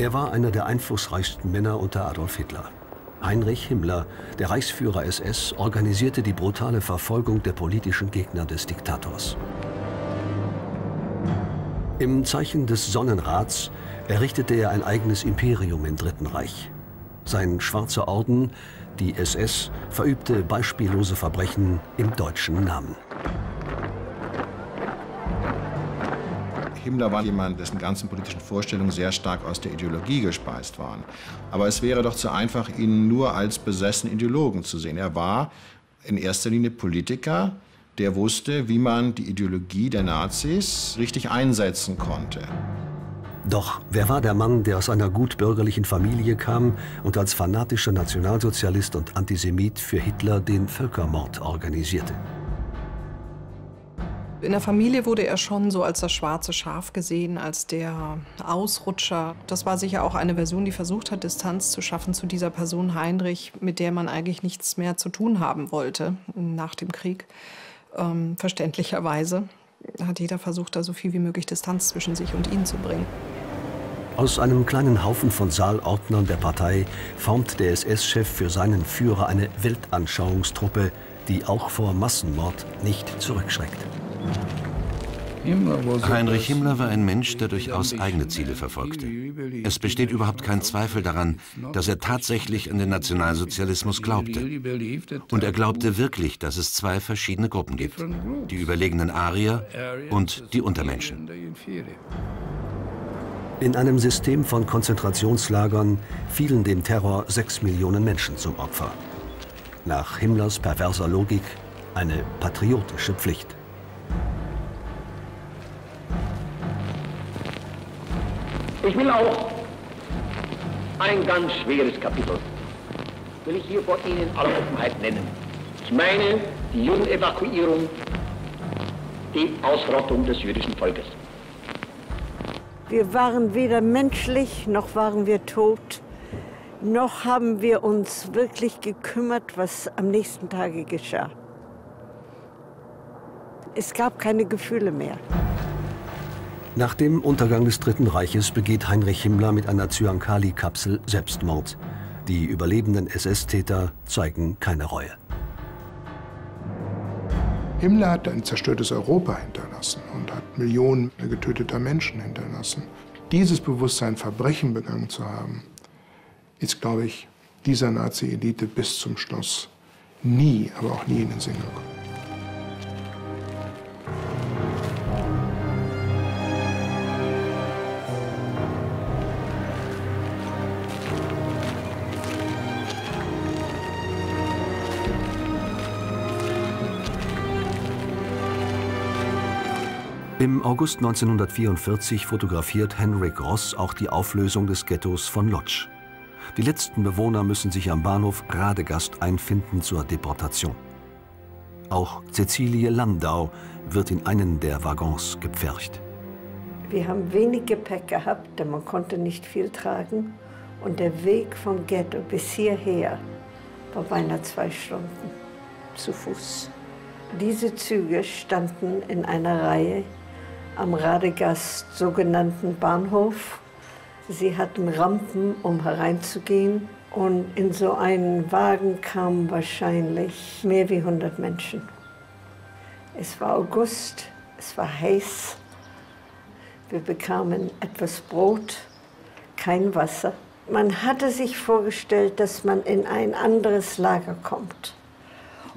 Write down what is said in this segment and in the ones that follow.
Er war einer der einflussreichsten Männer unter Adolf Hitler. Heinrich Himmler, der Reichsführer SS, organisierte die brutale Verfolgung der politischen Gegner des Diktators. Im Zeichen des Sonnenrats errichtete er ein eigenes Imperium im Dritten Reich. Sein Schwarzer Orden, die SS, verübte beispiellose Verbrechen im deutschen Namen. Himmler war jemand, dessen ganzen politischen Vorstellungen sehr stark aus der Ideologie gespeist waren. Aber es wäre doch zu einfach, ihn nur als besessenen Ideologen zu sehen. Er war in erster Linie Politiker, der wusste, wie man die Ideologie der Nazis richtig einsetzen konnte. Doch wer war der Mann, der aus einer gutbürgerlichen Familie kam und als fanatischer Nationalsozialist und Antisemit für Hitler den Völkermord organisierte? In der Familie wurde er schon so als das schwarze Schaf gesehen, als der Ausrutscher. Das war sicher auch eine Version, die versucht hat, Distanz zu schaffen zu dieser Person Heinrich, mit der man eigentlich nichts mehr zu tun haben wollte nach dem Krieg. Ähm, verständlicherweise hat jeder versucht, da so viel wie möglich Distanz zwischen sich und ihn zu bringen. Aus einem kleinen Haufen von Saalordnern der Partei formt der SS-Chef für seinen Führer eine Weltanschauungstruppe, die auch vor Massenmord nicht zurückschreckt. Heinrich Himmler war ein Mensch, der durchaus eigene Ziele verfolgte. Es besteht überhaupt kein Zweifel daran, dass er tatsächlich an den Nationalsozialismus glaubte. Und er glaubte wirklich, dass es zwei verschiedene Gruppen gibt. Die überlegenen Arier und die Untermenschen. In einem System von Konzentrationslagern fielen dem Terror sechs Millionen Menschen zum Opfer. Nach Himmlers perverser Logik eine patriotische Pflicht. Ich will auch ein ganz schweres Kapitel, will ich hier vor Ihnen in aller Offenheit nennen. Ich meine die Judenevakuierung, die Ausrottung des jüdischen Volkes. Wir waren weder menschlich, noch waren wir tot, noch haben wir uns wirklich gekümmert, was am nächsten Tage geschah. Es gab keine Gefühle mehr. Nach dem Untergang des Dritten Reiches begeht Heinrich Himmler mit einer Zyankali-Kapsel Selbstmord. Die überlebenden SS-Täter zeigen keine Reue. Himmler hat ein zerstörtes Europa hinterlassen und hat Millionen getöteter Menschen hinterlassen. Dieses Bewusstsein, Verbrechen begangen zu haben, ist, glaube ich, dieser Nazi-Elite bis zum Schluss nie, aber auch nie in den Sinn gekommen. August 1944 fotografiert Henrik Ross auch die Auflösung des Ghettos von Lodz. Die letzten Bewohner müssen sich am Bahnhof Radegast einfinden zur Deportation. Auch Cecilie Landau wird in einen der Waggons gepfercht. Wir haben wenig Gepäck gehabt, denn man konnte nicht viel tragen. Und der Weg vom Ghetto bis hierher war beinahe zwei Stunden zu Fuß. Diese Züge standen in einer Reihe am Radegast sogenannten Bahnhof. Sie hatten Rampen, um hereinzugehen. Und in so einen Wagen kamen wahrscheinlich mehr wie 100 Menschen. Es war August, es war heiß. Wir bekamen etwas Brot, kein Wasser. Man hatte sich vorgestellt, dass man in ein anderes Lager kommt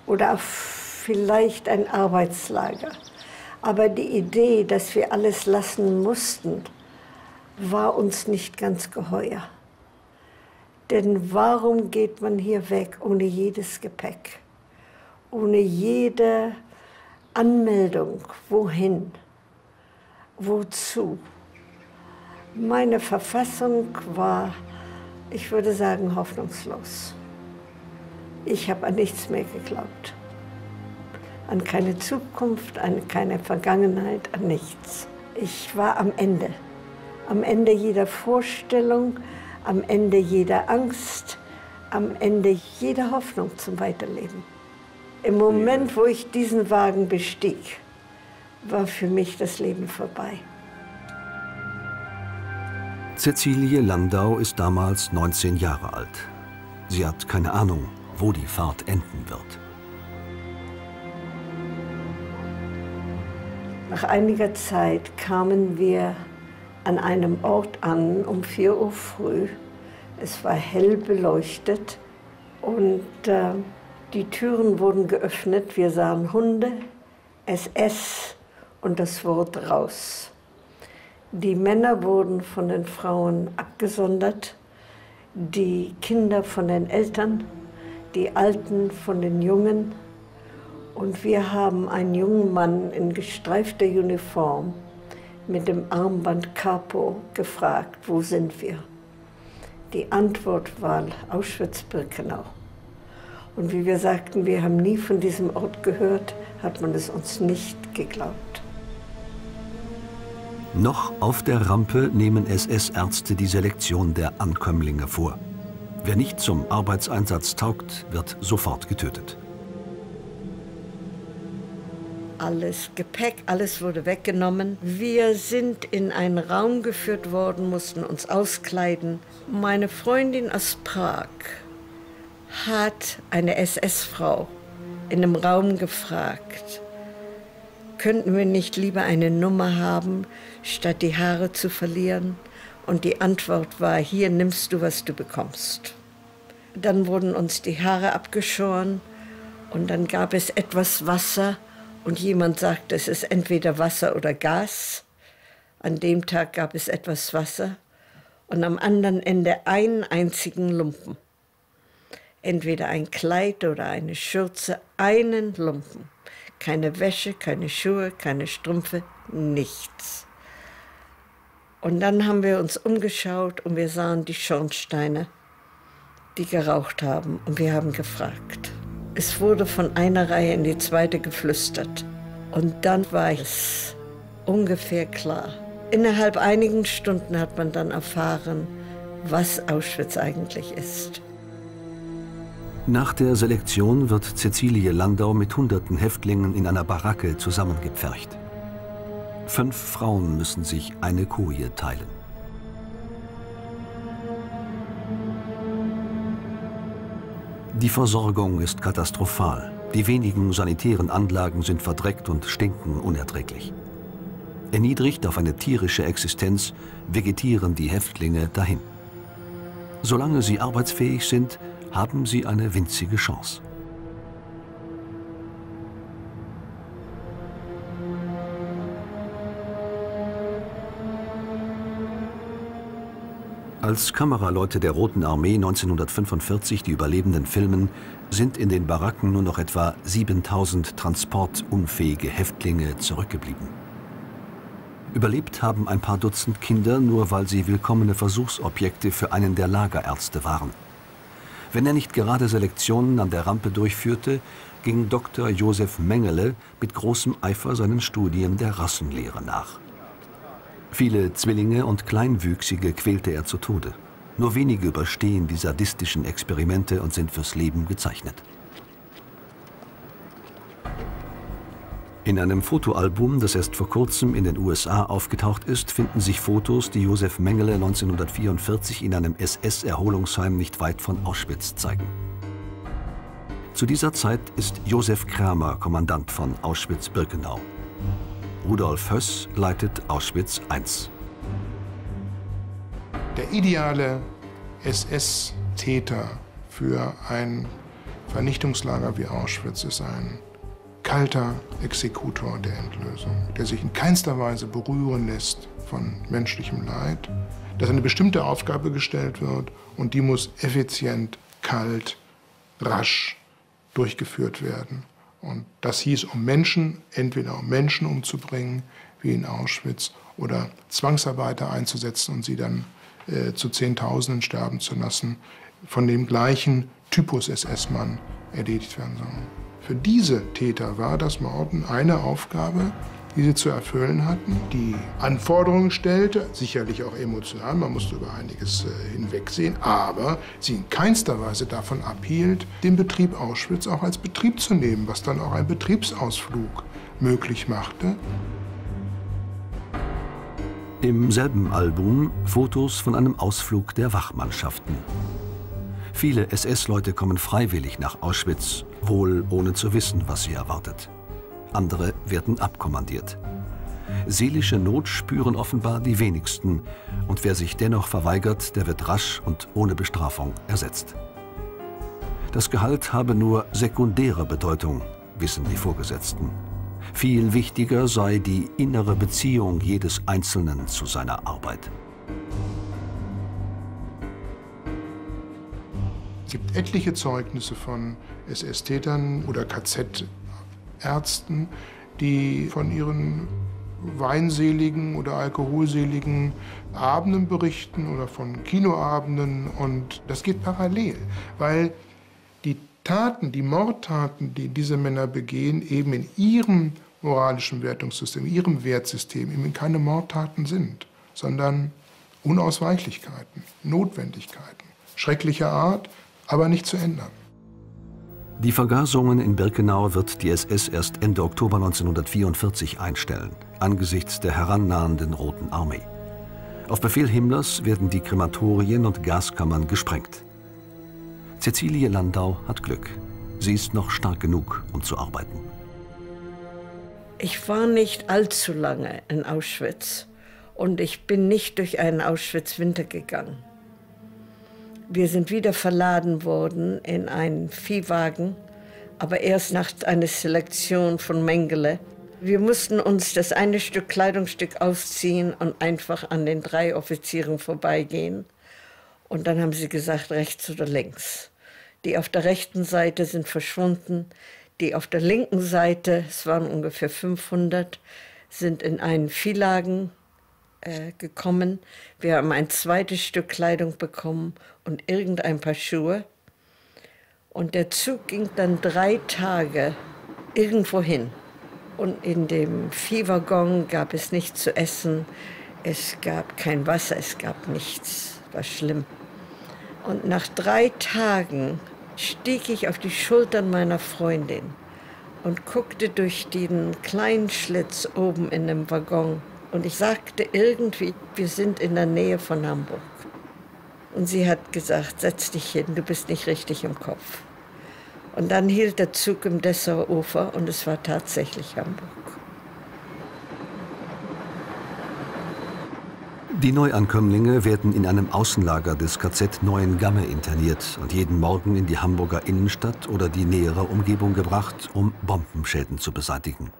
oder vielleicht ein Arbeitslager. Aber die Idee, dass wir alles lassen mussten, war uns nicht ganz geheuer. Denn warum geht man hier weg ohne jedes Gepäck, ohne jede Anmeldung? Wohin? Wozu? Meine Verfassung war, ich würde sagen, hoffnungslos. Ich habe an nichts mehr geglaubt an keine Zukunft, an keine Vergangenheit, an nichts. Ich war am Ende. Am Ende jeder Vorstellung, am Ende jeder Angst, am Ende jeder Hoffnung zum Weiterleben. Im Moment, wo ich diesen Wagen bestieg, war für mich das Leben vorbei. Cäcilie Landau ist damals 19 Jahre alt. Sie hat keine Ahnung, wo die Fahrt enden wird. Nach einiger Zeit kamen wir an einem Ort an um 4 Uhr früh. Es war hell beleuchtet und äh, die Türen wurden geöffnet. Wir sahen Hunde, SS und das Wort raus. Die Männer wurden von den Frauen abgesondert, die Kinder von den Eltern, die Alten von den Jungen. Und wir haben einen jungen Mann in gestreifter Uniform mit dem Armband Capo gefragt, wo sind wir? Die Antwort war Auschwitz-Birkenau. Und wie wir sagten, wir haben nie von diesem Ort gehört, hat man es uns nicht geglaubt. Noch auf der Rampe nehmen SS-Ärzte die Selektion der Ankömmlinge vor. Wer nicht zum Arbeitseinsatz taugt, wird sofort getötet. Alles Gepäck, alles wurde weggenommen. Wir sind in einen Raum geführt worden, mussten uns auskleiden. Meine Freundin aus Prag hat eine SS-Frau in einem Raum gefragt, könnten wir nicht lieber eine Nummer haben, statt die Haare zu verlieren? Und die Antwort war, hier nimmst du, was du bekommst. Dann wurden uns die Haare abgeschoren und dann gab es etwas Wasser und jemand sagte, es ist entweder Wasser oder Gas. An dem Tag gab es etwas Wasser und am anderen Ende einen einzigen Lumpen entweder ein Kleid oder eine Schürze, einen Lumpen. Keine Wäsche, keine Schuhe, keine Strümpfe, nichts. Und dann haben wir uns umgeschaut und wir sahen die Schornsteine, die geraucht haben. Und wir haben gefragt. Es wurde von einer Reihe in die zweite geflüstert. Und dann war es ungefähr klar. Innerhalb einigen Stunden hat man dann erfahren, was Auschwitz eigentlich ist. Nach der Selektion wird Cäcilie Landau mit hunderten Häftlingen in einer Baracke zusammengepfercht. Fünf Frauen müssen sich eine Koje teilen. Die Versorgung ist katastrophal. Die wenigen sanitären Anlagen sind verdreckt und stinken unerträglich. Erniedrigt auf eine tierische Existenz vegetieren die Häftlinge dahin. Solange sie arbeitsfähig sind, haben sie eine winzige Chance. Als Kameraleute der Roten Armee 1945 die Überlebenden filmen, sind in den Baracken nur noch etwa 7000 transportunfähige Häftlinge zurückgeblieben. Überlebt haben ein paar Dutzend Kinder nur, weil sie willkommene Versuchsobjekte für einen der Lagerärzte waren. Wenn er nicht gerade Selektionen an der Rampe durchführte, ging Dr. Josef Mengele mit großem Eifer seinen Studien der Rassenlehre nach. Viele Zwillinge und Kleinwüchsige quälte er zu Tode. Nur wenige überstehen die sadistischen Experimente und sind fürs Leben gezeichnet. In einem Fotoalbum, das erst vor kurzem in den USA aufgetaucht ist, finden sich Fotos, die Josef Mengele 1944 in einem SS-Erholungsheim nicht weit von Auschwitz zeigen. Zu dieser Zeit ist Josef Kramer Kommandant von Auschwitz-Birkenau. Rudolf Höss leitet Auschwitz I. Der ideale SS-Täter für ein Vernichtungslager wie Auschwitz ist ein kalter Exekutor der Endlösung, der sich in keinster Weise berühren lässt von menschlichem Leid, dass eine bestimmte Aufgabe gestellt wird und die muss effizient, kalt, rasch durchgeführt werden. Und das hieß, um Menschen, entweder um Menschen umzubringen, wie in Auschwitz, oder Zwangsarbeiter einzusetzen und sie dann äh, zu Zehntausenden sterben zu lassen, von dem gleichen Typus SS-Mann erledigt werden sollen. Für diese Täter war das Morden eine Aufgabe, die sie zu erfüllen hatten, die Anforderungen stellte, sicherlich auch emotional, man musste über einiges äh, hinwegsehen, aber sie in keinster Weise davon abhielt, den Betrieb Auschwitz auch als Betrieb zu nehmen, was dann auch ein Betriebsausflug möglich machte. Im selben Album Fotos von einem Ausflug der Wachmannschaften. Viele SS-Leute kommen freiwillig nach Auschwitz, wohl ohne zu wissen, was sie erwartet. Andere werden abkommandiert. Seelische Not spüren offenbar die wenigsten und wer sich dennoch verweigert, der wird rasch und ohne Bestrafung ersetzt. Das Gehalt habe nur sekundäre Bedeutung, wissen die Vorgesetzten. Viel wichtiger sei die innere Beziehung jedes Einzelnen zu seiner Arbeit. Es gibt etliche Zeugnisse von SS-Tätern oder KZ-Ärzten, die von ihren weinseligen oder alkoholseligen Abenden berichten oder von Kinoabenden. Und das geht parallel, weil die Taten, die Mordtaten, die diese Männer begehen, eben in ihrem moralischen Wertungssystem, ihrem Wertsystem eben keine Mordtaten sind, sondern Unausweichlichkeiten, Notwendigkeiten, schrecklicher Art, aber nicht zu ändern. Die Vergasungen in Birkenau wird die SS erst Ende Oktober 1944 einstellen, angesichts der herannahenden Roten Armee. Auf Befehl Himmlers werden die Krematorien und Gaskammern gesprengt. Cäcilie Landau hat Glück. Sie ist noch stark genug, um zu arbeiten. Ich war nicht allzu lange in Auschwitz und ich bin nicht durch einen Auschwitz-Winter gegangen. Wir sind wieder verladen worden in einen Viehwagen, aber erst nach einer Selektion von Mengele. Wir mussten uns das eine Stück Kleidungsstück ausziehen und einfach an den drei Offizieren vorbeigehen. Und dann haben sie gesagt, rechts oder links. Die auf der rechten Seite sind verschwunden, die auf der linken Seite, es waren ungefähr 500, sind in einen Viehlagen äh, gekommen. Wir haben ein zweites Stück Kleidung bekommen und irgendein paar Schuhe. Und der Zug ging dann drei Tage irgendwo hin. Und in dem Viehwaggon gab es nichts zu essen, es gab kein Wasser, es gab nichts. War schlimm. Und nach drei Tagen stieg ich auf die Schultern meiner Freundin und guckte durch den kleinen Schlitz oben in dem Waggon und ich sagte irgendwie, wir sind in der Nähe von Hamburg. Und sie hat gesagt, setz dich hin, du bist nicht richtig im Kopf. Und dann hielt der Zug im Dessauer Ufer und es war tatsächlich Hamburg. Die Neuankömmlinge werden in einem Außenlager des KZ Neuengamme interniert und jeden Morgen in die Hamburger Innenstadt oder die nähere Umgebung gebracht, um Bombenschäden zu beseitigen.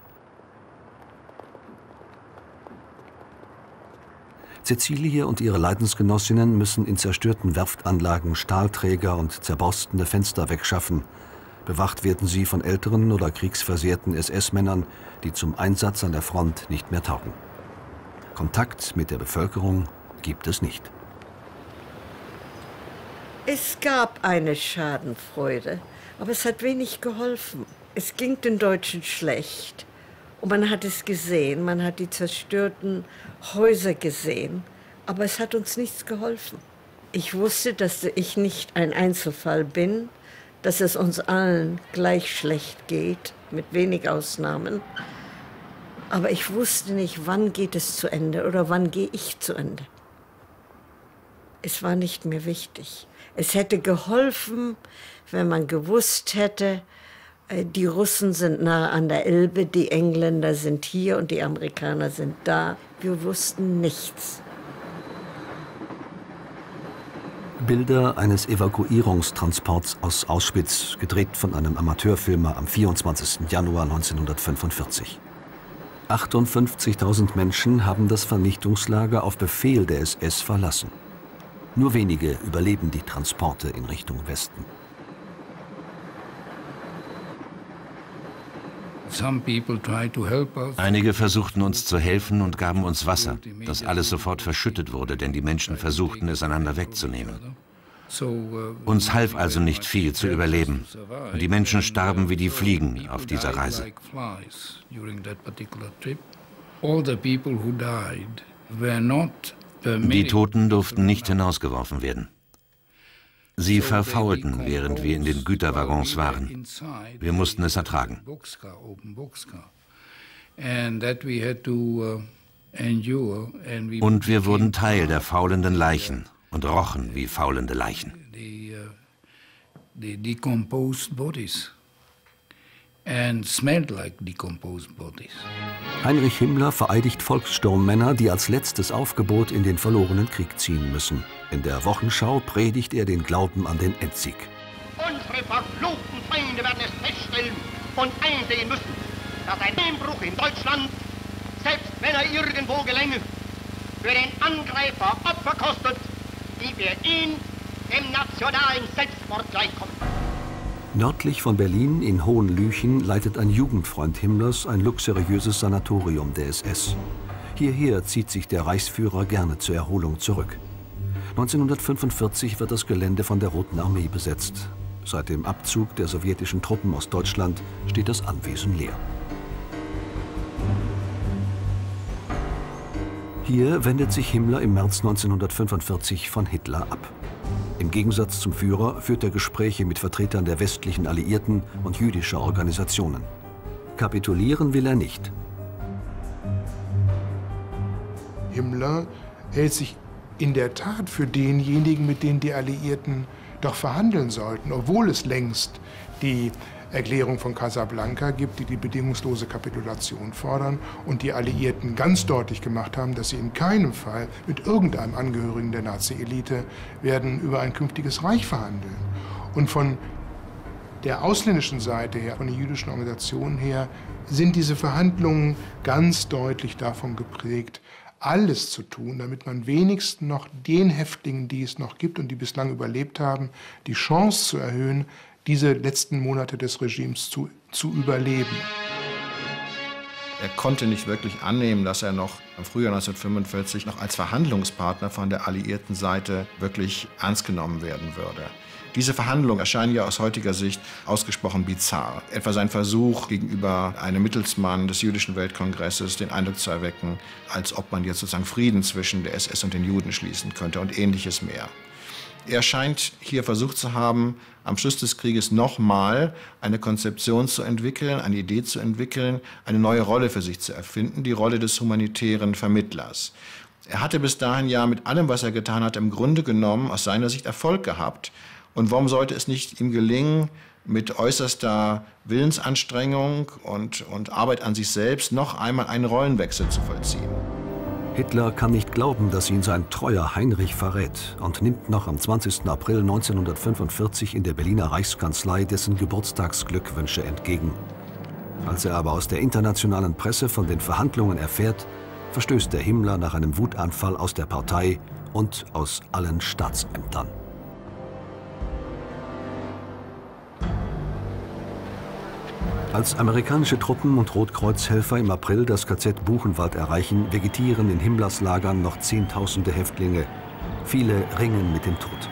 Cäcilie und ihre Leidensgenossinnen müssen in zerstörten Werftanlagen Stahlträger und zerborstene Fenster wegschaffen. Bewacht werden sie von älteren oder kriegsversehrten SS-Männern, die zum Einsatz an der Front nicht mehr taugen. Kontakt mit der Bevölkerung gibt es nicht. Es gab eine Schadenfreude, aber es hat wenig geholfen. Es ging den Deutschen schlecht. Und man hat es gesehen, man hat die zerstörten Häuser gesehen, aber es hat uns nichts geholfen. Ich wusste, dass ich nicht ein Einzelfall bin, dass es uns allen gleich schlecht geht, mit wenig Ausnahmen. Aber ich wusste nicht, wann geht es zu Ende oder wann gehe ich zu Ende. Es war nicht mehr wichtig. Es hätte geholfen, wenn man gewusst hätte, die Russen sind nah an der Elbe, die Engländer sind hier und die Amerikaner sind da. Wir wussten nichts. Bilder eines Evakuierungstransports aus Auschwitz, gedreht von einem Amateurfilmer am 24. Januar 1945. 58.000 Menschen haben das Vernichtungslager auf Befehl der SS verlassen. Nur wenige überleben die Transporte in Richtung Westen. Einige versuchten uns zu helfen und gaben uns Wasser, das alles sofort verschüttet wurde, denn die Menschen versuchten es einander wegzunehmen. Uh, uns half also nicht viel zu überleben. Und die Menschen starben wie die Fliegen auf dieser Reise. Die Toten durften nicht hinausgeworfen werden. Sie verfaulten, während wir in den Güterwaggons waren. Wir mussten es ertragen. Uh, Und wir wurden Teil der faulenden Leichen und rochen wie faulende Leichen. Heinrich Himmler vereidigt Volkssturmmänner, die als letztes Aufgebot in den verlorenen Krieg ziehen müssen. In der Wochenschau predigt er den Glauben an den Endsieg. Unsere verfluchten Feinde werden es feststellen und einsehen müssen, dass ein Einbruch in Deutschland selbst wenn er irgendwo gelänge, für den Angreifer Opfer kostet, die wir ihn dem nationalen Selbstmord gleichkommen. Nördlich von Berlin in Hohenlüchen leitet ein Jugendfreund Himmlers ein luxuriöses Sanatorium der SS. Hierher zieht sich der Reichsführer gerne zur Erholung zurück. 1945 wird das Gelände von der Roten Armee besetzt. Seit dem Abzug der sowjetischen Truppen aus Deutschland steht das Anwesen leer. Hier wendet sich Himmler im März 1945 von Hitler ab. Im Gegensatz zum Führer führt er Gespräche mit Vertretern der westlichen Alliierten und jüdischer Organisationen. Kapitulieren will er nicht. Himmler hält sich in der Tat für denjenigen, mit denen die Alliierten doch verhandeln sollten, obwohl es längst die Erklärung von Casablanca gibt, die die bedingungslose Kapitulation fordern und die Alliierten ganz deutlich gemacht haben, dass sie in keinem Fall mit irgendeinem Angehörigen der Nazi-Elite werden über ein künftiges Reich verhandeln. Und von der ausländischen Seite her, von den jüdischen Organisationen her, sind diese Verhandlungen ganz deutlich davon geprägt, alles zu tun, damit man wenigstens noch den Häftlingen, die es noch gibt und die bislang überlebt haben, die Chance zu erhöhen, diese letzten Monate des Regimes zu, zu überleben. Er konnte nicht wirklich annehmen, dass er noch im Frühjahr 1945 noch als Verhandlungspartner von der alliierten Seite wirklich ernst genommen werden würde. Diese Verhandlungen erscheinen ja aus heutiger Sicht ausgesprochen bizarr. Etwa sein Versuch, gegenüber einem Mittelsmann des jüdischen Weltkongresses den Eindruck zu erwecken, als ob man jetzt sozusagen Frieden zwischen der SS und den Juden schließen könnte und ähnliches mehr. Er scheint hier versucht zu haben, am Schluss des Krieges nochmal eine Konzeption zu entwickeln, eine Idee zu entwickeln, eine neue Rolle für sich zu erfinden, die Rolle des humanitären Vermittlers. Er hatte bis dahin ja mit allem, was er getan hat, im Grunde genommen aus seiner Sicht Erfolg gehabt. Und warum sollte es nicht ihm gelingen, mit äußerster Willensanstrengung und, und Arbeit an sich selbst noch einmal einen Rollenwechsel zu vollziehen? Hitler kann nicht glauben, dass ihn sein treuer Heinrich verrät und nimmt noch am 20. April 1945 in der Berliner Reichskanzlei dessen Geburtstagsglückwünsche entgegen. Als er aber aus der internationalen Presse von den Verhandlungen erfährt, verstößt der Himmler nach einem Wutanfall aus der Partei und aus allen Staatsämtern. Als amerikanische Truppen und Rotkreuzhelfer im April das KZ Buchenwald erreichen, vegetieren in Himmlers Lagern noch Zehntausende Häftlinge. Viele ringen mit dem Tod.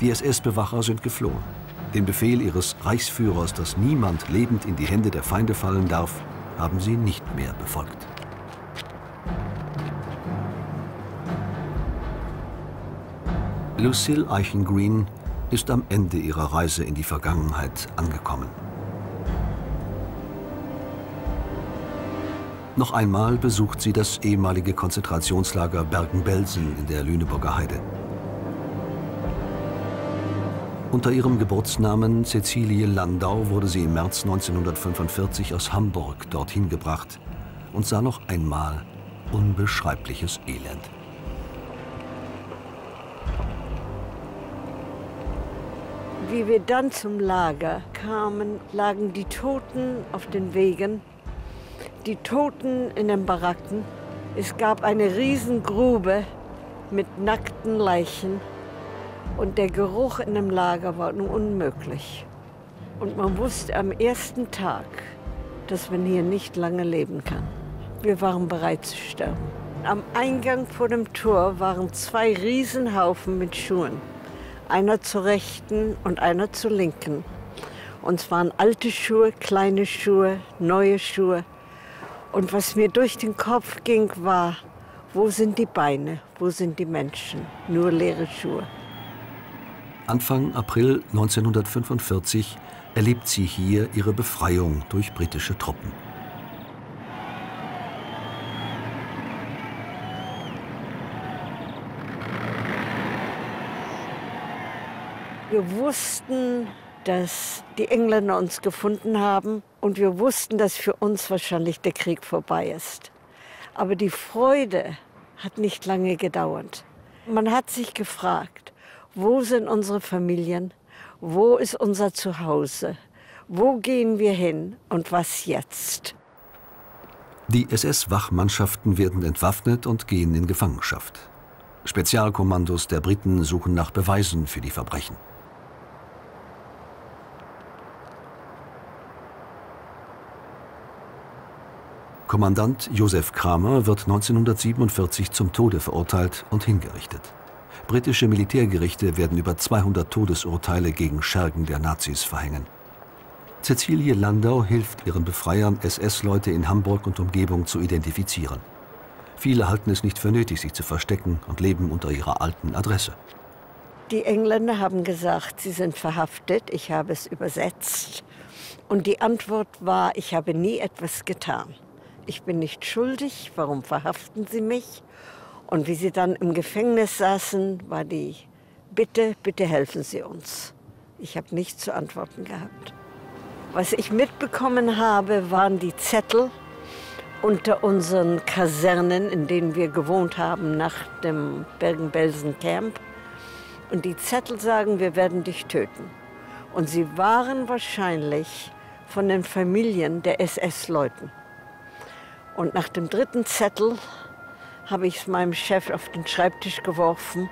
Die SS-Bewacher sind geflohen. Den Befehl ihres Reichsführers, dass niemand lebend in die Hände der Feinde fallen darf, haben sie nicht mehr befolgt. Lucille Eichengreen ist am Ende ihrer Reise in die Vergangenheit angekommen. Noch einmal besucht sie das ehemalige Konzentrationslager Bergen-Belsen in der Lüneburger Heide. Unter ihrem Geburtsnamen Cäcilie Landau wurde sie im März 1945 aus Hamburg dorthin gebracht und sah noch einmal unbeschreibliches Elend. Wie wir dann zum Lager kamen, lagen die Toten auf den Wegen die Toten in den Baracken. Es gab eine Riesengrube mit nackten Leichen und der Geruch in dem Lager war nun unmöglich. Und man wusste am ersten Tag, dass man hier nicht lange leben kann. Wir waren bereit zu sterben. Am Eingang vor dem Tor waren zwei Riesenhaufen mit Schuhen. Einer zur rechten und einer zur linken. Und es waren alte Schuhe, kleine Schuhe, neue Schuhe. Und was mir durch den Kopf ging, war, wo sind die Beine, wo sind die Menschen? Nur leere Schuhe. Anfang April 1945 erlebt sie hier ihre Befreiung durch britische Truppen. Wir wussten, dass die Engländer uns gefunden haben und wir wussten, dass für uns wahrscheinlich der Krieg vorbei ist. Aber die Freude hat nicht lange gedauert. Man hat sich gefragt, wo sind unsere Familien? Wo ist unser Zuhause? Wo gehen wir hin und was jetzt? Die SS-Wachmannschaften werden entwaffnet und gehen in Gefangenschaft. Spezialkommandos der Briten suchen nach Beweisen für die Verbrechen. Kommandant Josef Kramer wird 1947 zum Tode verurteilt und hingerichtet. Britische Militärgerichte werden über 200 Todesurteile gegen Schergen der Nazis verhängen. Cäcilie Landau hilft ihren Befreiern, SS-Leute in Hamburg und Umgebung zu identifizieren. Viele halten es nicht für nötig, sich zu verstecken und leben unter ihrer alten Adresse. Die Engländer haben gesagt, sie sind verhaftet. Ich habe es übersetzt. Und die Antwort war, ich habe nie etwas getan. Ich bin nicht schuldig. Warum verhaften Sie mich? Und wie sie dann im Gefängnis saßen, war die Bitte, bitte helfen Sie uns. Ich habe nichts zu antworten gehabt. Was ich mitbekommen habe, waren die Zettel unter unseren Kasernen, in denen wir gewohnt haben nach dem Bergen-Belsen Camp. Und die Zettel sagen, wir werden dich töten. Und sie waren wahrscheinlich von den Familien der SS-Leuten. Und nach dem dritten Zettel habe ich es meinem Chef auf den Schreibtisch geworfen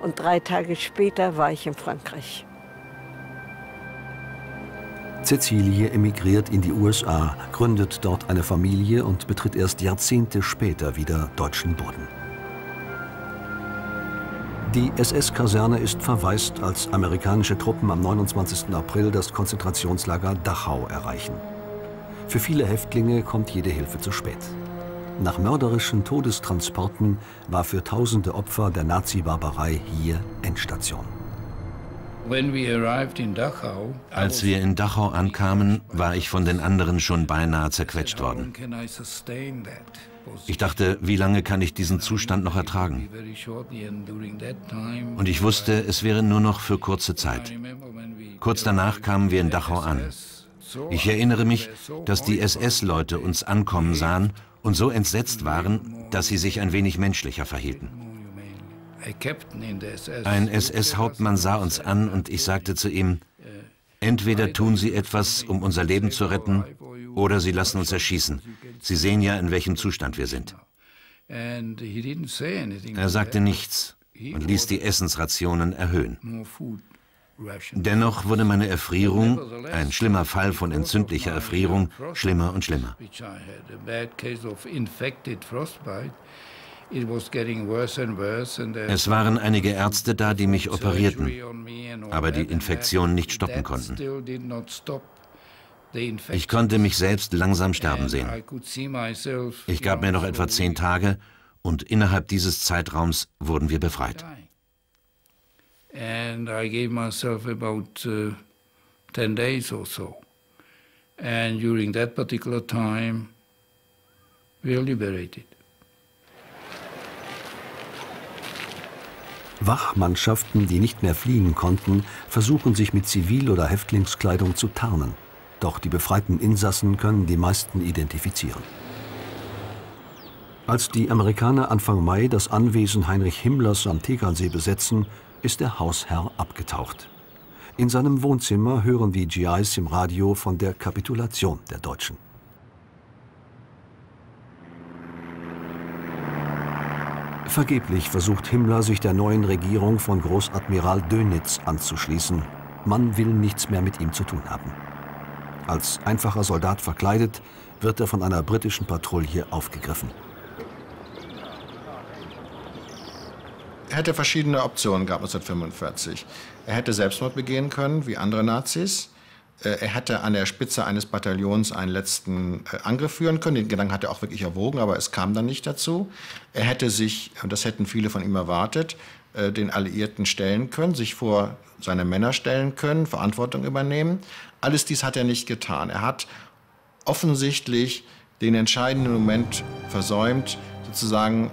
und drei Tage später war ich in Frankreich. Cäcilie emigriert in die USA, gründet dort eine Familie und betritt erst Jahrzehnte später wieder deutschen Boden. Die SS-Kaserne ist verwaist, als amerikanische Truppen am 29. April das Konzentrationslager Dachau erreichen. Für viele Häftlinge kommt jede Hilfe zu spät. Nach mörderischen Todestransporten war für tausende Opfer der Nazi-Barbarei hier Endstation. Als wir in Dachau ankamen, war ich von den anderen schon beinahe zerquetscht worden. Ich dachte, wie lange kann ich diesen Zustand noch ertragen? Und ich wusste, es wäre nur noch für kurze Zeit. Kurz danach kamen wir in Dachau an. Ich erinnere mich, dass die SS-Leute uns ankommen sahen und so entsetzt waren, dass sie sich ein wenig menschlicher verhielten. Ein SS-Hauptmann sah uns an und ich sagte zu ihm, entweder tun Sie etwas, um unser Leben zu retten, oder Sie lassen uns erschießen. Sie sehen ja, in welchem Zustand wir sind. Er sagte nichts und ließ die Essensrationen erhöhen. Dennoch wurde meine Erfrierung, ein schlimmer Fall von entzündlicher Erfrierung, schlimmer und schlimmer. Es waren einige Ärzte da, die mich operierten, aber die Infektion nicht stoppen konnten. Ich konnte mich selbst langsam sterben sehen. Ich gab mir noch etwa zehn Tage und innerhalb dieses Zeitraums wurden wir befreit. And I gave myself about uh, 10 days or so. And during that particular time, we are liberated. Wachmannschaften, die nicht mehr fliehen konnten, versuchen sich mit Zivil- oder Häftlingskleidung zu tarnen. Doch die befreiten Insassen können die meisten identifizieren. Als die Amerikaner Anfang Mai das Anwesen Heinrich Himmlers am Tegernsee besetzen, ist der Hausherr abgetaucht. In seinem Wohnzimmer hören die GIs im Radio von der Kapitulation der Deutschen. Vergeblich versucht Himmler, sich der neuen Regierung von Großadmiral Dönitz anzuschließen. Man will nichts mehr mit ihm zu tun haben. Als einfacher Soldat verkleidet, wird er von einer britischen Patrouille aufgegriffen. Hätte verschiedene Optionen gehabt 1945. Er hätte Selbstmord begehen können, wie andere Nazis. Äh, er hätte an der Spitze eines Bataillons einen letzten äh, Angriff führen können. Den Gedanken hat er auch wirklich erwogen, aber es kam dann nicht dazu. Er hätte sich, und das hätten viele von ihm erwartet, äh, den Alliierten stellen können, sich vor seine Männer stellen können, Verantwortung übernehmen. Alles dies hat er nicht getan. Er hat offensichtlich den entscheidenden Moment versäumt, sozusagen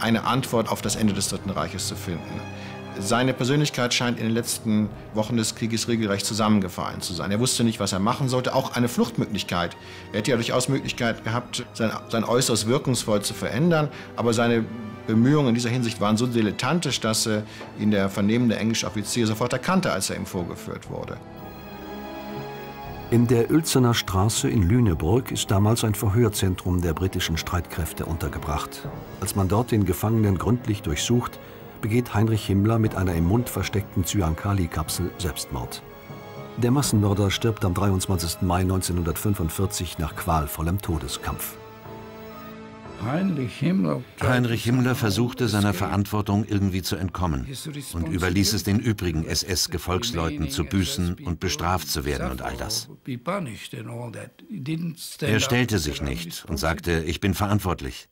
eine Antwort auf das Ende des Dritten Reiches zu finden. Seine Persönlichkeit scheint in den letzten Wochen des Krieges regelrecht zusammengefallen zu sein. Er wusste nicht, was er machen sollte. Auch eine Fluchtmöglichkeit. Er hätte ja durchaus Möglichkeit gehabt, sein, sein Äußeres wirkungsvoll zu verändern. Aber seine Bemühungen in dieser Hinsicht waren so dilettantisch, dass ihn der vernehmende englische Offizier sofort erkannte, als er ihm vorgeführt wurde. In der Uelzener Straße in Lüneburg ist damals ein Verhörzentrum der britischen Streitkräfte untergebracht. Als man dort den Gefangenen gründlich durchsucht, begeht Heinrich Himmler mit einer im Mund versteckten Cyankali-Kapsel Selbstmord. Der Massenmörder stirbt am 23. Mai 1945 nach qualvollem Todeskampf. Heinrich Himmler, Heinrich Himmler versuchte seiner Verantwortung irgendwie zu entkommen und überließ es den übrigen SS-Gefolgsleuten zu büßen und bestraft zu werden und all das. Er stellte sich nicht und sagte, ich bin verantwortlich.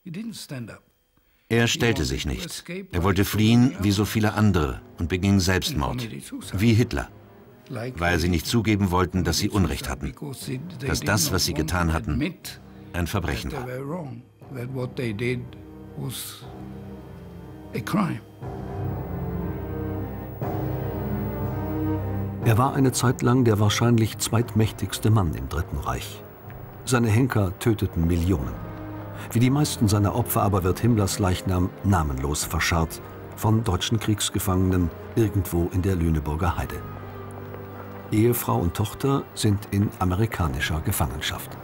Er stellte sich nicht. Er wollte fliehen wie so viele andere und beging Selbstmord, wie Hitler, weil sie nicht zugeben wollten, dass sie Unrecht hatten, dass das, was sie getan hatten, ein Verbrechen war that what they did was a crime. Er war eine Zeit lang der wahrscheinlich zweitmächtigste Mann im Dritten Reich. Seine Henker töteten Millionen. Wie die meisten seiner Opfer aber wird Himmlers Leichnam namenlos verscharrt von deutschen Kriegsgefangenen irgendwo in der Lüneburger Heide. Ehefrau und Tochter sind in amerikanischer Gefangenschaft.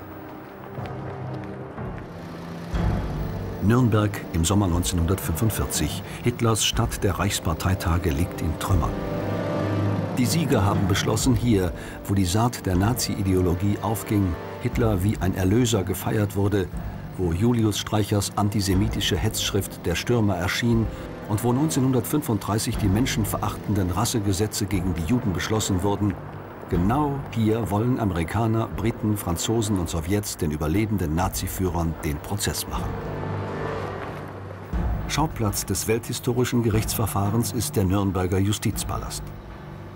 Nürnberg im Sommer 1945. Hitlers Stadt der Reichsparteitage liegt in Trümmern. Die Sieger haben beschlossen, hier, wo die Saat der Nazi-Ideologie aufging, Hitler wie ein Erlöser gefeiert wurde, wo Julius Streichers antisemitische Hetzschrift Der Stürmer erschien und wo 1935 die menschenverachtenden Rassegesetze gegen die Juden beschlossen wurden, genau hier wollen Amerikaner, Briten, Franzosen und Sowjets den überlebenden Naziführern den Prozess machen. Schauplatz des welthistorischen Gerichtsverfahrens ist der Nürnberger Justizpalast.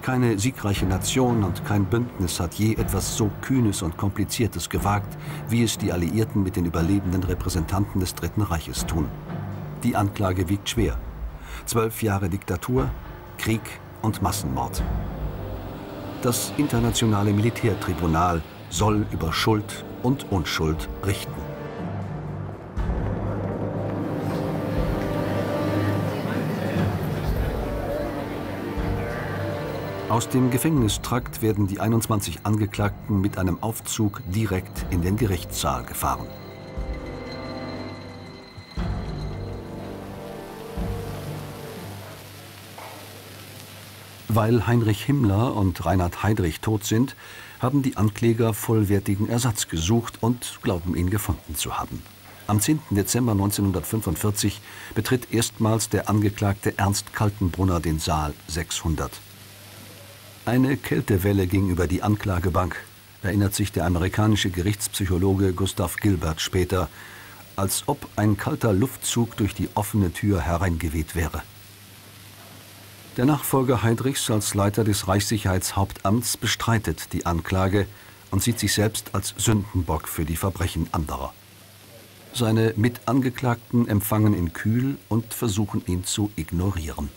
Keine siegreiche Nation und kein Bündnis hat je etwas so Kühnes und Kompliziertes gewagt, wie es die Alliierten mit den überlebenden Repräsentanten des Dritten Reiches tun. Die Anklage wiegt schwer. Zwölf Jahre Diktatur, Krieg und Massenmord. Das Internationale Militärtribunal soll über Schuld und Unschuld richten. Aus dem Gefängnistrakt werden die 21 Angeklagten mit einem Aufzug direkt in den Gerichtssaal gefahren. Weil Heinrich Himmler und Reinhard Heydrich tot sind, haben die Ankläger vollwertigen Ersatz gesucht und glauben ihn gefunden zu haben. Am 10. Dezember 1945 betritt erstmals der Angeklagte Ernst Kaltenbrunner den Saal 600. Eine Kältewelle ging über die Anklagebank, erinnert sich der amerikanische Gerichtspsychologe Gustav Gilbert später, als ob ein kalter Luftzug durch die offene Tür hereingeweht wäre. Der Nachfolger Heydrichs als Leiter des Reichssicherheitshauptamts bestreitet die Anklage und sieht sich selbst als Sündenbock für die Verbrechen anderer. Seine Mitangeklagten empfangen ihn kühl und versuchen ihn zu ignorieren.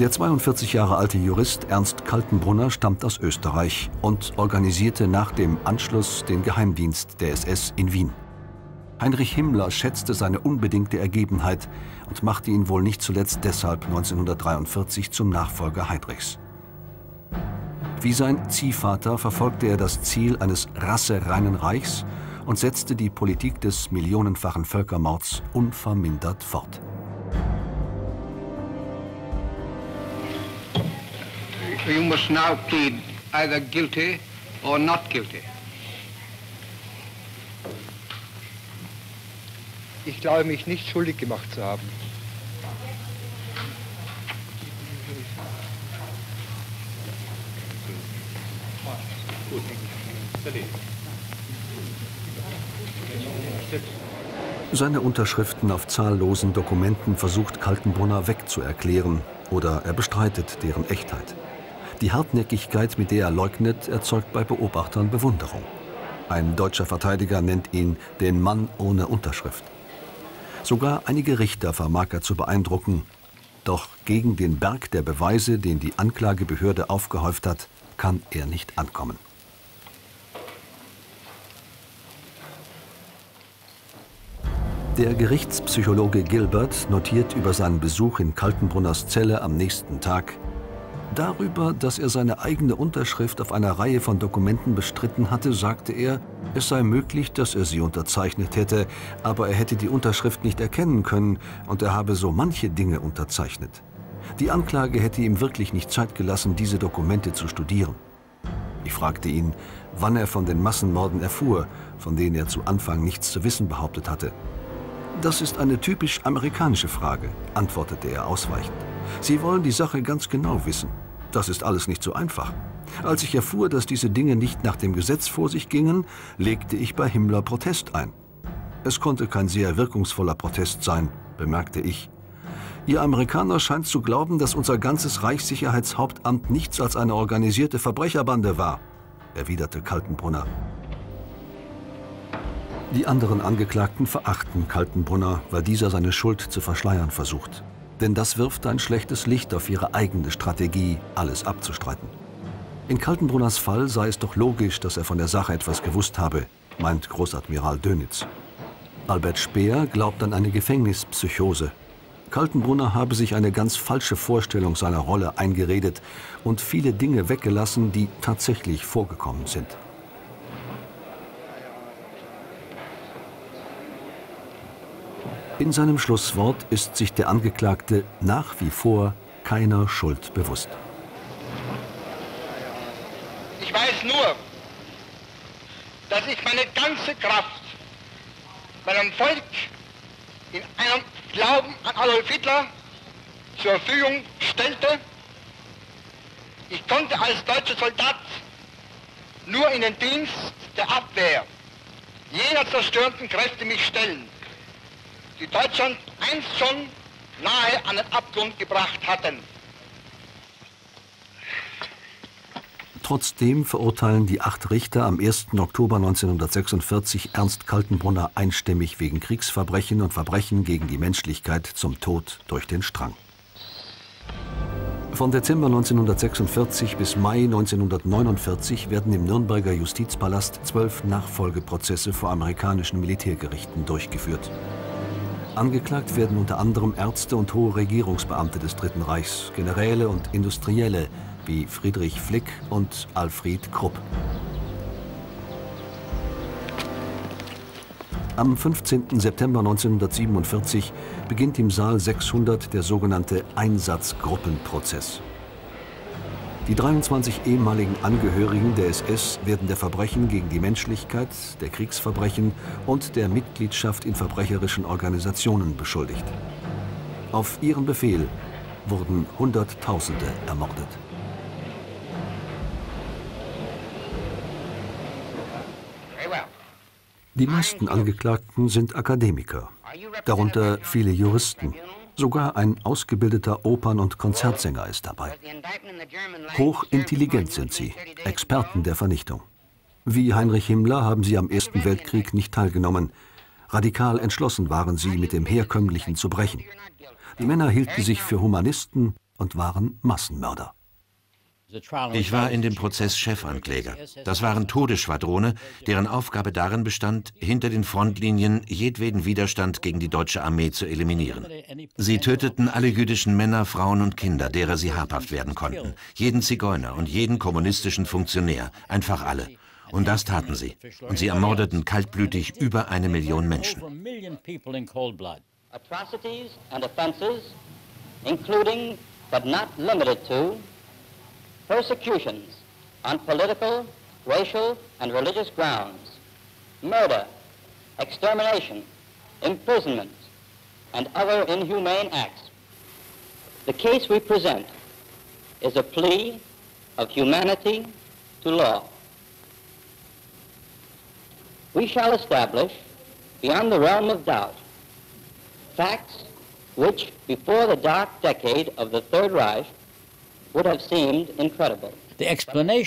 Der 42 Jahre alte Jurist Ernst Kaltenbrunner stammt aus Österreich und organisierte nach dem Anschluss den Geheimdienst der SS in Wien. Heinrich Himmler schätzte seine unbedingte Ergebenheit und machte ihn wohl nicht zuletzt deshalb 1943 zum Nachfolger Heydrichs. Wie sein Ziehvater verfolgte er das Ziel eines rassereinen Reichs und setzte die Politik des millionenfachen Völkermords unvermindert fort. You must now plead either guilty or not guilty. Ich glaube mich nicht schuldig gemacht zu haben. Seine Unterschriften auf zahllosen Dokumenten versucht Kaltenbrunner wegzuerklären oder er bestreitet deren Echtheit. Die Hartnäckigkeit, mit der er leugnet, erzeugt bei Beobachtern Bewunderung. Ein deutscher Verteidiger nennt ihn den Mann ohne Unterschrift. Sogar einige Richter vermag er zu beeindrucken. Doch gegen den Berg der Beweise, den die Anklagebehörde aufgehäuft hat, kann er nicht ankommen. Der Gerichtspsychologe Gilbert notiert über seinen Besuch in Kaltenbrunners Zelle am nächsten Tag, Darüber, dass er seine eigene Unterschrift auf einer Reihe von Dokumenten bestritten hatte, sagte er, es sei möglich, dass er sie unterzeichnet hätte, aber er hätte die Unterschrift nicht erkennen können und er habe so manche Dinge unterzeichnet. Die Anklage hätte ihm wirklich nicht Zeit gelassen, diese Dokumente zu studieren. Ich fragte ihn, wann er von den Massenmorden erfuhr, von denen er zu Anfang nichts zu wissen behauptet hatte. Das ist eine typisch amerikanische Frage, antwortete er ausweichend. Sie wollen die Sache ganz genau wissen. Das ist alles nicht so einfach. Als ich erfuhr, dass diese Dinge nicht nach dem Gesetz vor sich gingen, legte ich bei Himmler Protest ein. Es konnte kein sehr wirkungsvoller Protest sein, bemerkte ich. Ihr Amerikaner scheint zu glauben, dass unser ganzes Reichssicherheitshauptamt nichts als eine organisierte Verbrecherbande war, erwiderte Kaltenbrunner. Die anderen Angeklagten verachten Kaltenbrunner, weil dieser seine Schuld zu verschleiern versucht denn das wirft ein schlechtes Licht auf ihre eigene Strategie, alles abzustreiten. In Kaltenbrunners Fall sei es doch logisch, dass er von der Sache etwas gewusst habe, meint Großadmiral Dönitz. Albert Speer glaubt an eine Gefängnispsychose. Kaltenbrunner habe sich eine ganz falsche Vorstellung seiner Rolle eingeredet und viele Dinge weggelassen, die tatsächlich vorgekommen sind. In seinem Schlusswort ist sich der Angeklagte nach wie vor keiner Schuld bewusst. Ich weiß nur, dass ich meine ganze Kraft meinem Volk in einem Glauben an Adolf Hitler zur Verfügung stellte. Ich konnte als deutscher Soldat nur in den Dienst der Abwehr jener zerstörenden Kräfte mich stellen die Deutschland einst schon nahe an den Abgrund gebracht hatten. Trotzdem verurteilen die acht Richter am 1. Oktober 1946 Ernst Kaltenbrunner einstimmig wegen Kriegsverbrechen und Verbrechen gegen die Menschlichkeit zum Tod durch den Strang. Von Dezember 1946 bis Mai 1949 werden im Nürnberger Justizpalast zwölf Nachfolgeprozesse vor amerikanischen Militärgerichten durchgeführt. Angeklagt werden unter anderem Ärzte und hohe Regierungsbeamte des Dritten Reichs, Generäle und Industrielle wie Friedrich Flick und Alfred Krupp. Am 15. September 1947 beginnt im Saal 600 der sogenannte Einsatzgruppenprozess. Die 23 ehemaligen Angehörigen der SS werden der Verbrechen gegen die Menschlichkeit, der Kriegsverbrechen und der Mitgliedschaft in verbrecherischen Organisationen beschuldigt. Auf ihren Befehl wurden Hunderttausende ermordet. Die meisten Angeklagten sind Akademiker, darunter viele Juristen, Sogar ein ausgebildeter Opern- und Konzertsänger ist dabei. Hochintelligent sind sie, Experten der Vernichtung. Wie Heinrich Himmler haben sie am Ersten Weltkrieg nicht teilgenommen. Radikal entschlossen waren sie, mit dem Herkömmlichen zu brechen. Die Männer hielten sich für Humanisten und waren Massenmörder. Ich war in dem Prozess Chefankläger. Das waren Todesschwadrone, deren Aufgabe darin bestand, hinter den Frontlinien jedweden Widerstand gegen die deutsche Armee zu eliminieren. Sie töteten alle jüdischen Männer, Frauen und Kinder, derer sie habhaft werden konnten. Jeden Zigeuner und jeden kommunistischen Funktionär. Einfach alle. Und das taten sie. Und sie ermordeten kaltblütig über eine Million Menschen. Atrocities and offenses, including but not limited to persecutions on political, racial, and religious grounds, murder, extermination, imprisonment, and other inhumane acts. The case we present is a plea of humanity to law. We shall establish, beyond the realm of doubt, facts which, before the dark decade of the Third Reich,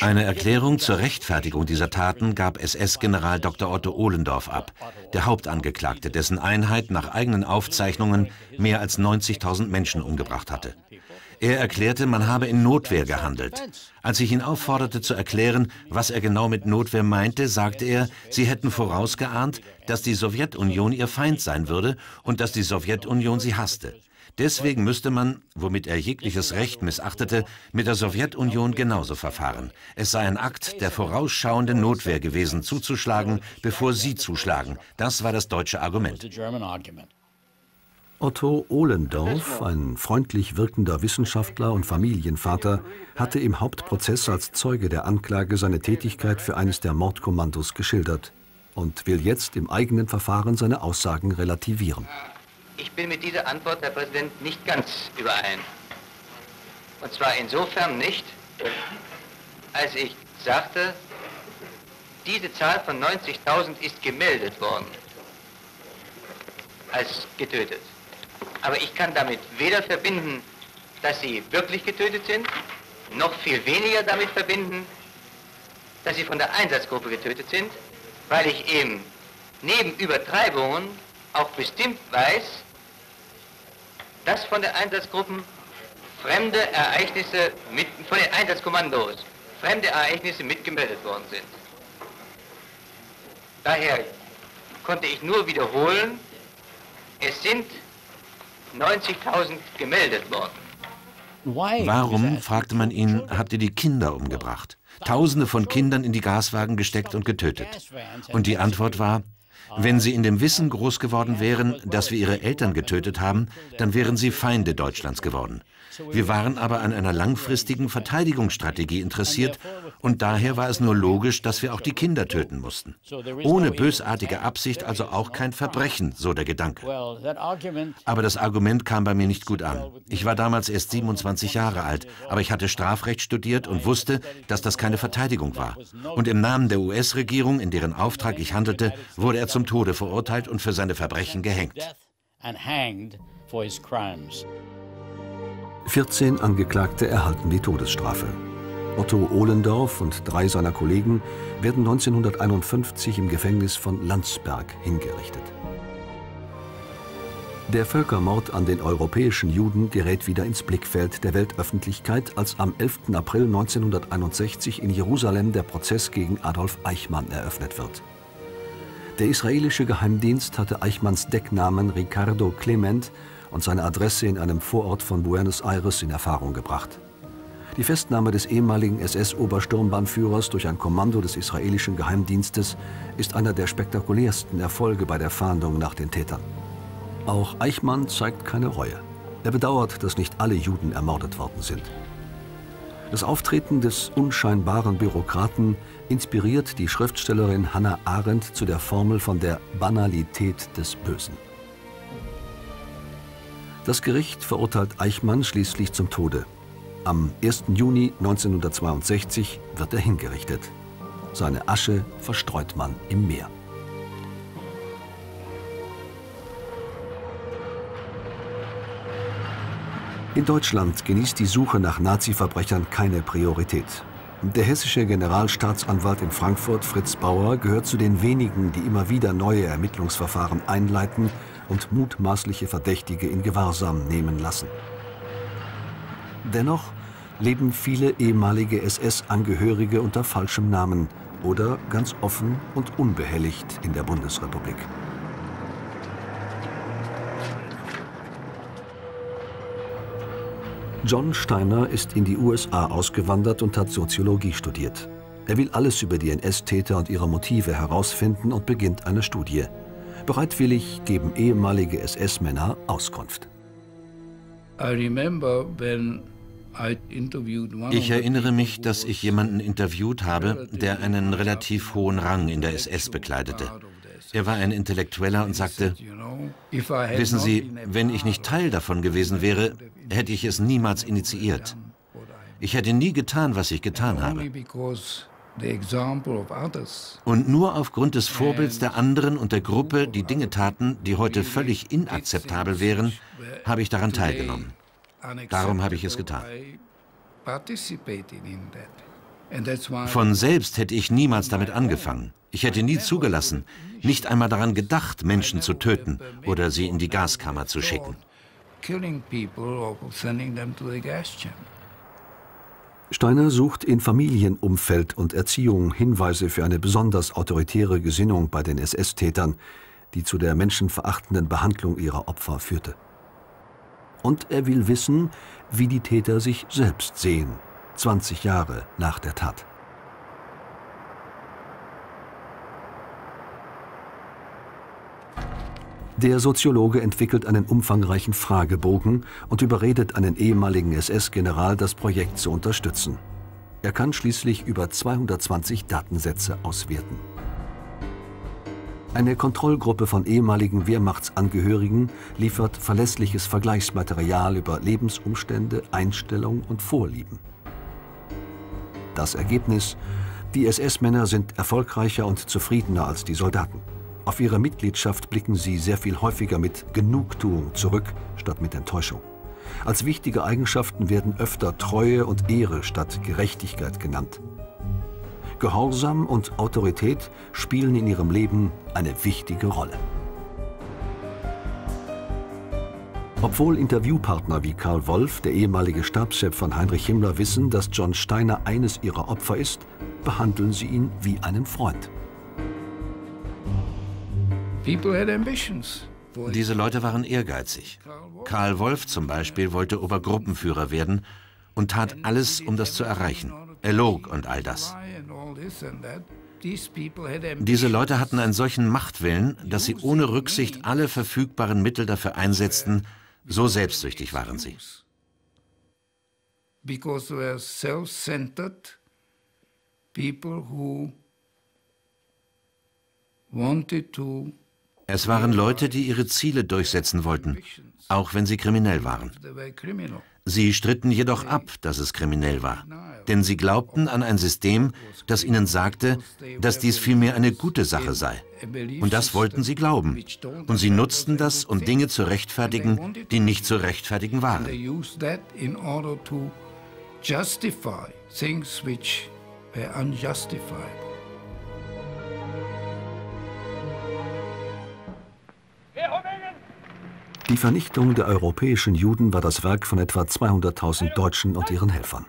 Eine Erklärung zur Rechtfertigung dieser Taten gab SS-General Dr. Otto Ohlendorf ab, der Hauptangeklagte, dessen Einheit nach eigenen Aufzeichnungen mehr als 90.000 Menschen umgebracht hatte. Er erklärte, man habe in Notwehr gehandelt. Als ich ihn aufforderte zu erklären, was er genau mit Notwehr meinte, sagte er, sie hätten vorausgeahnt, dass die Sowjetunion ihr Feind sein würde und dass die Sowjetunion sie hasste. Deswegen müsste man, womit er jegliches Recht missachtete, mit der Sowjetunion genauso verfahren. Es sei ein Akt der vorausschauenden Notwehr gewesen, zuzuschlagen, bevor sie zuschlagen. Das war das deutsche Argument. Otto Ohlendorf, ein freundlich wirkender Wissenschaftler und Familienvater, hatte im Hauptprozess als Zeuge der Anklage seine Tätigkeit für eines der Mordkommandos geschildert und will jetzt im eigenen Verfahren seine Aussagen relativieren. Ich bin mit dieser Antwort, Herr Präsident, nicht ganz überein. Und zwar insofern nicht, als ich sagte, diese Zahl von 90.000 ist gemeldet worden als getötet. Aber ich kann damit weder verbinden, dass sie wirklich getötet sind, noch viel weniger damit verbinden, dass sie von der Einsatzgruppe getötet sind, weil ich eben neben Übertreibungen auch bestimmt weiß, dass von den Einsatzgruppen fremde Ereignisse, mit, von den Einsatzkommandos, fremde Ereignisse mitgemeldet worden sind. Daher konnte ich nur wiederholen, es sind 90.000 gemeldet worden. Warum, fragte man ihn, habt ihr die Kinder umgebracht? Tausende von Kindern in die Gaswagen gesteckt und getötet. Und die Antwort war, wenn sie in dem Wissen groß geworden wären, dass wir ihre Eltern getötet haben, dann wären sie Feinde Deutschlands geworden. Wir waren aber an einer langfristigen Verteidigungsstrategie interessiert und daher war es nur logisch, dass wir auch die Kinder töten mussten. Ohne bösartige Absicht also auch kein Verbrechen, so der Gedanke. Aber das Argument kam bei mir nicht gut an. Ich war damals erst 27 Jahre alt, aber ich hatte Strafrecht studiert und wusste, dass das keine Verteidigung war. Und im Namen der US-Regierung, in deren Auftrag ich handelte, wurde er zum Tode verurteilt und für seine Verbrechen gehängt. 14 Angeklagte erhalten die Todesstrafe. Otto Ohlendorf und drei seiner Kollegen werden 1951 im Gefängnis von Landsberg hingerichtet. Der Völkermord an den europäischen Juden gerät wieder ins Blickfeld der Weltöffentlichkeit, als am 11. April 1961 in Jerusalem der Prozess gegen Adolf Eichmann eröffnet wird. Der israelische Geheimdienst hatte Eichmanns Decknamen Ricardo Clement und seine Adresse in einem Vorort von Buenos Aires in Erfahrung gebracht. Die Festnahme des ehemaligen SS-Obersturmbahnführers durch ein Kommando des israelischen Geheimdienstes ist einer der spektakulärsten Erfolge bei der Fahndung nach den Tätern. Auch Eichmann zeigt keine Reue. Er bedauert, dass nicht alle Juden ermordet worden sind. Das Auftreten des unscheinbaren Bürokraten inspiriert die Schriftstellerin Hannah Arendt zu der Formel von der Banalität des Bösen. Das Gericht verurteilt Eichmann schließlich zum Tode. Am 1. Juni 1962 wird er hingerichtet. Seine Asche verstreut man im Meer. In Deutschland genießt die Suche nach Nazi-Verbrechern keine Priorität. Der hessische Generalstaatsanwalt in Frankfurt, Fritz Bauer, gehört zu den wenigen, die immer wieder neue Ermittlungsverfahren einleiten und mutmaßliche Verdächtige in Gewahrsam nehmen lassen. Dennoch leben viele ehemalige SS-Angehörige unter falschem Namen oder ganz offen und unbehelligt in der Bundesrepublik. John Steiner ist in die USA ausgewandert und hat Soziologie studiert. Er will alles über die NS-Täter und ihre Motive herausfinden und beginnt eine Studie. Bereitwillig geben ehemalige SS-Männer Auskunft. Ich erinnere mich, dass ich jemanden interviewt habe, der einen relativ hohen Rang in der SS bekleidete. Er war ein Intellektueller und sagte, wissen Sie, wenn ich nicht Teil davon gewesen wäre, hätte ich es niemals initiiert. Ich hätte nie getan, was ich getan habe. Und nur aufgrund des Vorbilds der anderen und der Gruppe, die Dinge taten, die heute völlig inakzeptabel wären, habe ich daran teilgenommen. Darum habe ich es getan. Von selbst hätte ich niemals damit angefangen. Ich hätte nie zugelassen, nicht einmal daran gedacht, Menschen zu töten oder sie in die Gaskammer zu schicken. Steiner sucht in Familienumfeld und Erziehung Hinweise für eine besonders autoritäre Gesinnung bei den SS-Tätern, die zu der menschenverachtenden Behandlung ihrer Opfer führte. Und er will wissen, wie die Täter sich selbst sehen, 20 Jahre nach der Tat. Der Soziologe entwickelt einen umfangreichen Fragebogen und überredet einen ehemaligen SS-General, das Projekt zu unterstützen. Er kann schließlich über 220 Datensätze auswerten. Eine Kontrollgruppe von ehemaligen Wehrmachtsangehörigen liefert verlässliches Vergleichsmaterial über Lebensumstände, Einstellung und Vorlieben. Das Ergebnis? Die SS-Männer sind erfolgreicher und zufriedener als die Soldaten. Auf ihre Mitgliedschaft blicken sie sehr viel häufiger mit Genugtuung zurück, statt mit Enttäuschung. Als wichtige Eigenschaften werden öfter Treue und Ehre statt Gerechtigkeit genannt. Gehorsam und Autorität spielen in ihrem Leben eine wichtige Rolle. Obwohl Interviewpartner wie Karl Wolf, der ehemalige Stabschef von Heinrich Himmler, wissen, dass John Steiner eines ihrer Opfer ist, behandeln sie ihn wie einen Freund. Diese Leute waren ehrgeizig. Karl Wolf zum Beispiel wollte Obergruppenführer werden und tat alles, um das zu erreichen. Er log und all das. Diese Leute hatten einen solchen Machtwillen, dass sie ohne Rücksicht alle verfügbaren Mittel dafür einsetzten, so selbstsüchtig waren sie. Because they were self-centered people who wanted to es waren Leute, die ihre Ziele durchsetzen wollten, auch wenn sie kriminell waren. Sie stritten jedoch ab, dass es kriminell war, denn sie glaubten an ein System, das ihnen sagte, dass dies vielmehr eine gute Sache sei. Und das wollten sie glauben. Und sie nutzten das, um Dinge zu rechtfertigen, die nicht zu rechtfertigen waren. Things which were unjustified. Die Vernichtung der europäischen Juden war das Werk von etwa 200.000 Deutschen und ihren Helfern.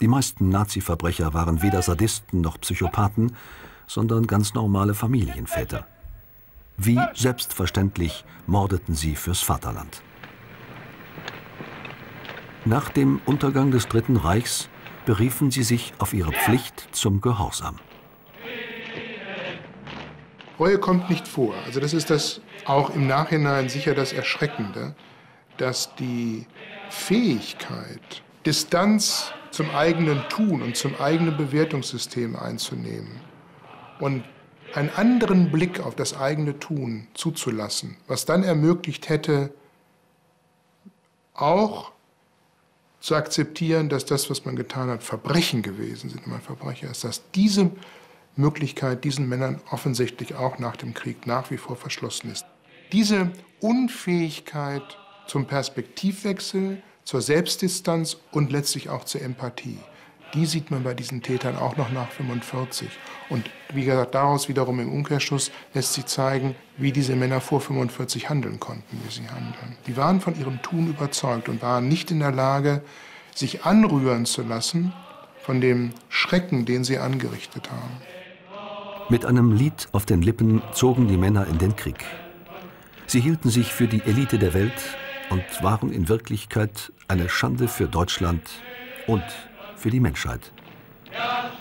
Die meisten Nazi-Verbrecher waren weder Sadisten noch Psychopathen, sondern ganz normale Familienväter. Wie selbstverständlich mordeten sie fürs Vaterland. Nach dem Untergang des Dritten Reichs beriefen sie sich auf ihre Pflicht zum Gehorsam. Reue kommt nicht vor. Also das ist das auch im Nachhinein sicher das Erschreckende, dass die Fähigkeit, Distanz zum eigenen Tun und zum eigenen Bewertungssystem einzunehmen und einen anderen Blick auf das eigene Tun zuzulassen, was dann ermöglicht hätte, auch zu akzeptieren, dass das, was man getan hat, Verbrechen gewesen sind, wenn man Verbrecher ist, dass diese Möglichkeit diesen Männern offensichtlich auch nach dem Krieg nach wie vor verschlossen ist. Diese Unfähigkeit zum Perspektivwechsel, zur Selbstdistanz und letztlich auch zur Empathie, die sieht man bei diesen Tätern auch noch nach 45. Und wie gesagt, daraus wiederum im Umkehrschluss lässt sich zeigen, wie diese Männer vor 45 handeln konnten, wie sie handeln. Die waren von ihrem Tun überzeugt und waren nicht in der Lage, sich anrühren zu lassen von dem Schrecken, den sie angerichtet haben. Mit einem Lied auf den Lippen zogen die Männer in den Krieg. Sie hielten sich für die Elite der Welt und waren in Wirklichkeit eine Schande für Deutschland und für die Menschheit. Ja,